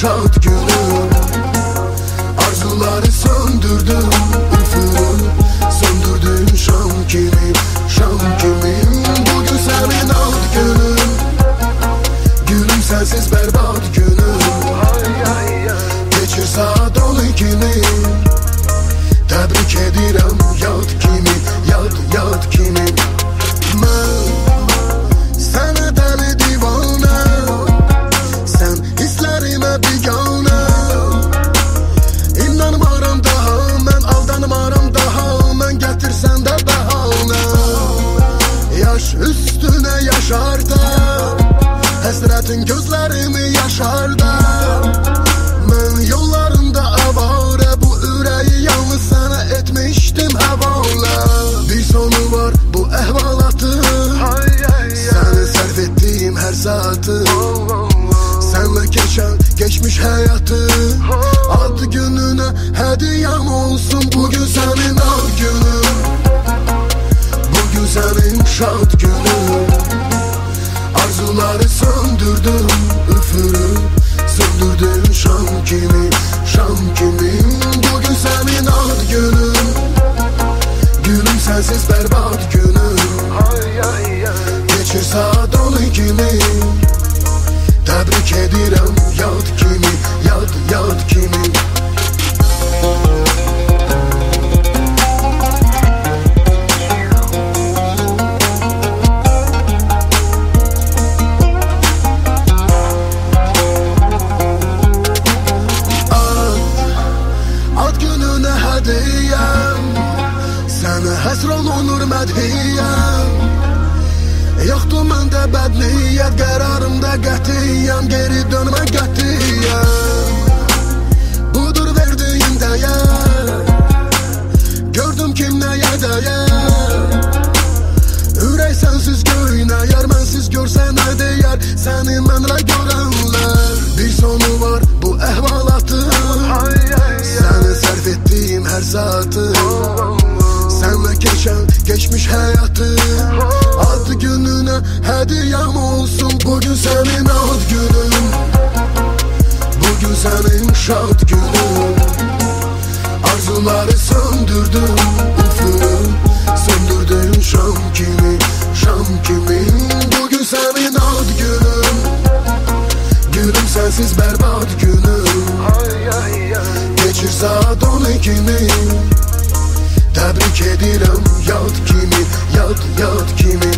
şad günüm Arzuları söndürdüm üfürüm Söndürdüm şam kimi Şam kimi Bugün senin ad günün Gülüm sensiz berbat günüm. Geçir saat on ikini. Təbrik edirəm Yaş üstünə yaşarda Həsrətin gözlərimi yaşarda Mən yollarında avare Bu ürəyi yalnız sənə etmişdim həvalə Bir sonu var bu əhvalatın Səni sərf etdiyim hər saatı Sənlə keçən geçmiş həyatı Ad gününə hədiyəm olsun Bugün sənin Sənin şad günün Arzuları söndürdüm üfürüp Söndürdüm şam kimi Şam kimi. Bugün senin ad günün. Gülüm sensiz berbat günüm Geçir saat on ikini Təbrik edirəm yad kimi Yad yad kimi olunur mədhiyyəm Yoxdur məndə bədniyyət Qərarımda qətiyyəm Geri dönmə qətiyyəm Budur verdiyim dəyər Gördüm kim nəyə dəyər Ürək sənsiz göynəyər Mənsiz görsə nə deyər Səni mənlə görənlər Bir sonu var bu əhvalatın Səni sərf etdiyim hər saatı Sənlə keçən geçmiş həyatı Ad gününə hədiyəm olsun? Bugün sənin ad günün. Bugün sənin şad günün. Arzuları söndürdüm üfürüm Söndürdüm şam kimi Şam kimi. Bugün senin ad günün. Gülüm sensiz berbat günüm Geçir saat on ikini Təbrik edirəm yad kimi Yad yad kimi